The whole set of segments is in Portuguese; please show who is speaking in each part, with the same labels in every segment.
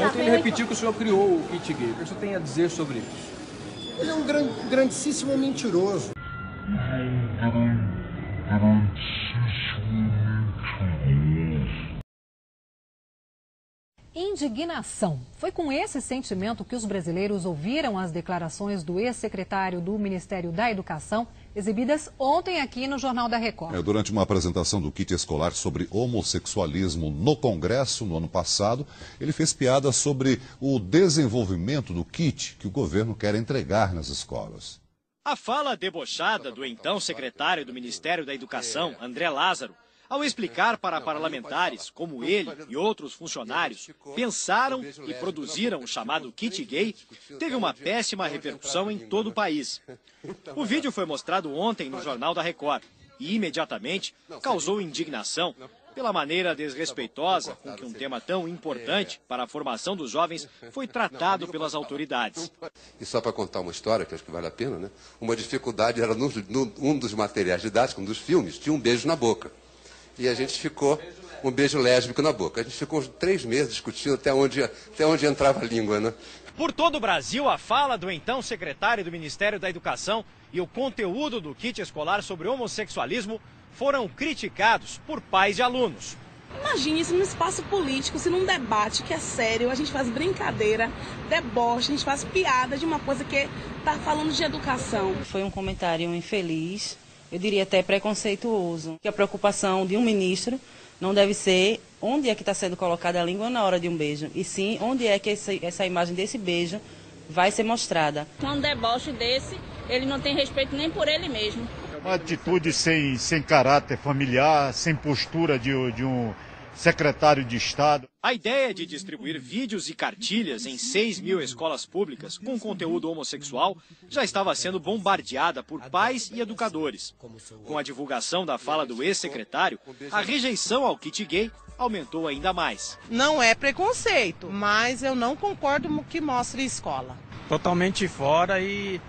Speaker 1: Ontem ele repetiu que o senhor criou o kit gay. O que o senhor tem a dizer sobre isso?
Speaker 2: Ele é um gran grandíssimo mentiroso.
Speaker 3: Indignação. Foi com esse sentimento que os brasileiros ouviram as declarações do ex-secretário do Ministério da Educação, exibidas ontem aqui no Jornal da Record.
Speaker 4: É, durante uma apresentação do kit escolar sobre homossexualismo no Congresso no ano passado, ele fez piada sobre o desenvolvimento do kit que o governo quer entregar nas escolas.
Speaker 5: A fala debochada do então secretário do Ministério da Educação, André Lázaro, ao explicar para parlamentares como ele e outros funcionários pensaram e produziram o chamado kit gay, teve uma péssima repercussão em todo o país. O vídeo foi mostrado ontem no Jornal da Record e imediatamente causou indignação pela maneira desrespeitosa com que um tema tão importante para a formação dos jovens foi tratado pelas autoridades.
Speaker 6: E só para contar uma história, que acho que vale a pena, né? Uma dificuldade era num, um dos materiais didáticos, um dos filmes, tinha um beijo na boca e a gente ficou um beijo lésbico na boca. A gente ficou três meses discutindo até onde, até onde entrava a língua, né?
Speaker 5: Por todo o Brasil, a fala do então secretário do Ministério da Educação e o conteúdo do kit escolar sobre homossexualismo foram criticados por pais e alunos.
Speaker 7: Imagine isso num espaço político, se num debate que é sério, a gente faz brincadeira, deboche, a gente faz piada de uma coisa que está falando de educação.
Speaker 8: Foi um comentário infeliz, eu diria até preconceituoso. Que a preocupação de um ministro não deve ser onde é que está sendo colocada a língua na hora de um beijo, e sim onde é que essa, essa imagem desse beijo vai ser mostrada.
Speaker 9: Um deboche desse, ele não tem respeito nem por ele mesmo.
Speaker 10: Uma atitude sem, sem caráter familiar, sem postura de, de um secretário de Estado.
Speaker 5: A ideia de distribuir vídeos e cartilhas em 6 mil escolas públicas com conteúdo homossexual já estava sendo bombardeada por pais e educadores. Com a divulgação da fala do ex-secretário, a rejeição ao kit gay aumentou ainda mais.
Speaker 11: Não é preconceito, mas eu não concordo com o que mostra em escola.
Speaker 12: Totalmente fora e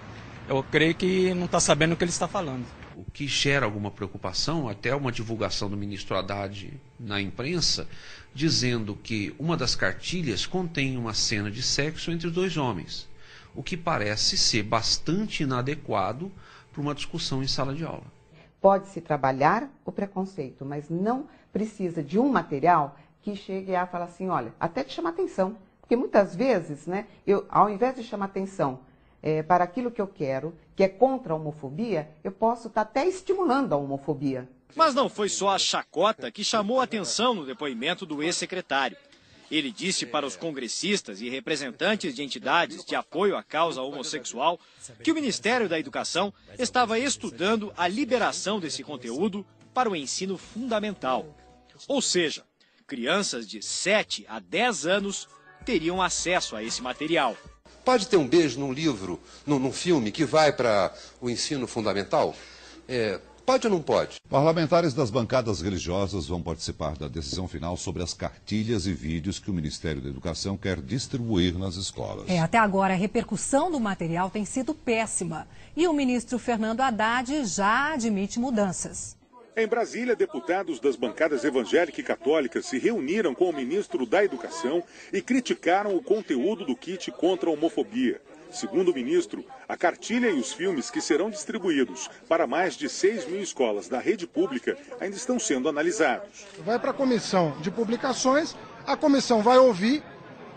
Speaker 12: eu creio que não está sabendo o que ele está falando
Speaker 13: o que gera alguma preocupação, até uma divulgação do ministro Haddad na imprensa, dizendo que uma das cartilhas contém uma cena de sexo entre dois homens, o que parece ser bastante inadequado para uma discussão em sala de aula.
Speaker 14: Pode-se trabalhar o preconceito, mas não precisa de um material que chegue a falar assim, olha, até te chama atenção. Porque muitas vezes, né, eu, ao invés de chamar atenção é, para aquilo que eu quero, que é contra a homofobia, eu posso estar até estimulando a homofobia.
Speaker 5: Mas não foi só a chacota que chamou a atenção no depoimento do ex-secretário. Ele disse para os congressistas e representantes de entidades de apoio à causa homossexual que o Ministério da Educação estava estudando a liberação desse conteúdo para o ensino fundamental. Ou seja, crianças de 7 a 10 anos teriam acesso a esse material.
Speaker 6: Pode ter um beijo num livro, num, num filme que vai para o ensino fundamental? É, Pode ou não pode?
Speaker 4: Parlamentares das bancadas religiosas vão participar da decisão final sobre as cartilhas e vídeos que o Ministério da Educação quer distribuir nas escolas.
Speaker 3: É, até agora a repercussão do material tem sido péssima. E o ministro Fernando Haddad já admite mudanças.
Speaker 15: Em Brasília, deputados das bancadas evangélica e católica se reuniram com o ministro da Educação e criticaram o conteúdo do kit contra a homofobia. Segundo o ministro, a cartilha e os filmes que serão distribuídos para mais de 6 mil escolas da rede pública ainda estão sendo analisados.
Speaker 2: Vai para a comissão de publicações, a comissão vai ouvir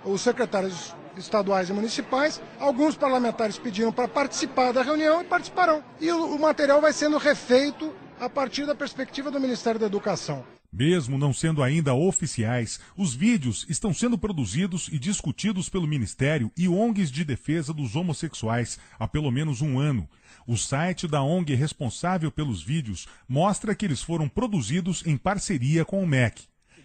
Speaker 2: os secretários estaduais e municipais. Alguns parlamentares pediram para participar da reunião e participarão. E o, material vai sendo refeito a partir da perspectiva do Ministério da Educação.
Speaker 16: Mesmo não sendo ainda oficiais, os vídeos estão sendo produzidos e discutidos pelo Ministério e ONGs de defesa dos homossexuais há pelo menos um ano. O site da ONG responsável pelos vídeos mostra que eles foram produzidos em parceria com o MEC.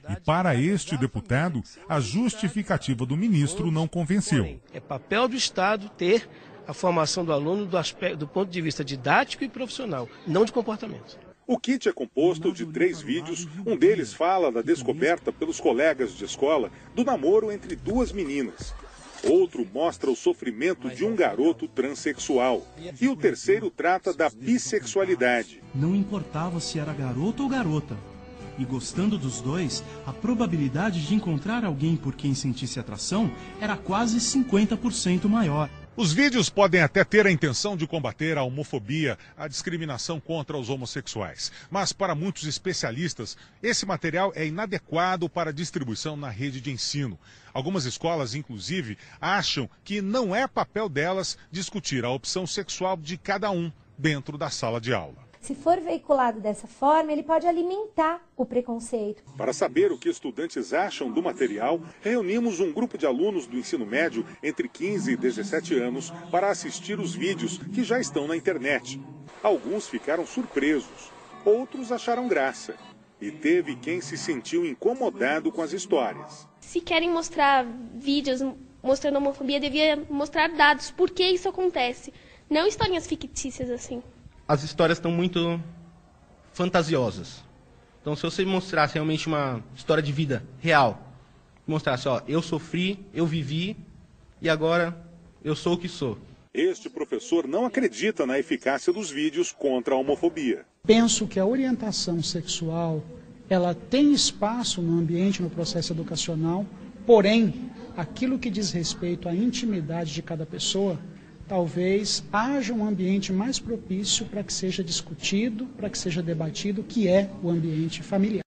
Speaker 16: E para este deputado, a justificativa do ministro não convenceu.
Speaker 12: É papel do Estado ter a formação do aluno do, aspecto, do ponto de vista didático e profissional, não de comportamento.
Speaker 15: O kit é composto de três vídeos. Um deles fala da descoberta pelos colegas de escola do namoro entre duas meninas. Outro mostra o sofrimento de um garoto transexual. E o terceiro trata da bissexualidade.
Speaker 17: Não importava se era garoto ou garota. e gostando dos dois, a probabilidade de encontrar alguém por quem sentisse atração era quase 50% maior.
Speaker 16: Os vídeos podem até ter a intenção de combater a homofobia, a discriminação contra os homossexuais. Mas, para muitos especialistas, esse material é inadequado para distribuição na rede de ensino. Algumas escolas, inclusive, acham que não é papel delas discutir a opção sexual de cada um dentro da sala de aula.
Speaker 18: Se for veiculado dessa forma, ele pode alimentar o preconceito.
Speaker 15: Para saber o que estudantes acham do material, reunimos um grupo de alunos do ensino médio entre 15 e 17 anos para assistir os vídeos que já estão na internet. Alguns ficaram surpresos, outros acharam graça. E teve quem se sentiu incomodado com as histórias.
Speaker 19: Se querem mostrar vídeos mostrando homofobia, devia mostrar dados, por que isso acontece, não historinhas fictícias assim
Speaker 20: as histórias estão muito fantasiosas. Então, se você mostrasse realmente uma história de vida real, mostrasse, ó, eu sofri, eu vivi e agora eu sou o que sou.
Speaker 15: Este professor não acredita na eficácia dos vídeos contra a homofobia.
Speaker 21: Penso que a orientação sexual, ela tem espaço no ambiente, no processo educacional, porém, aquilo que diz respeito à intimidade de cada pessoa, talvez haja um ambiente mais propício para que seja discutido, para que seja debatido, que é o ambiente familiar.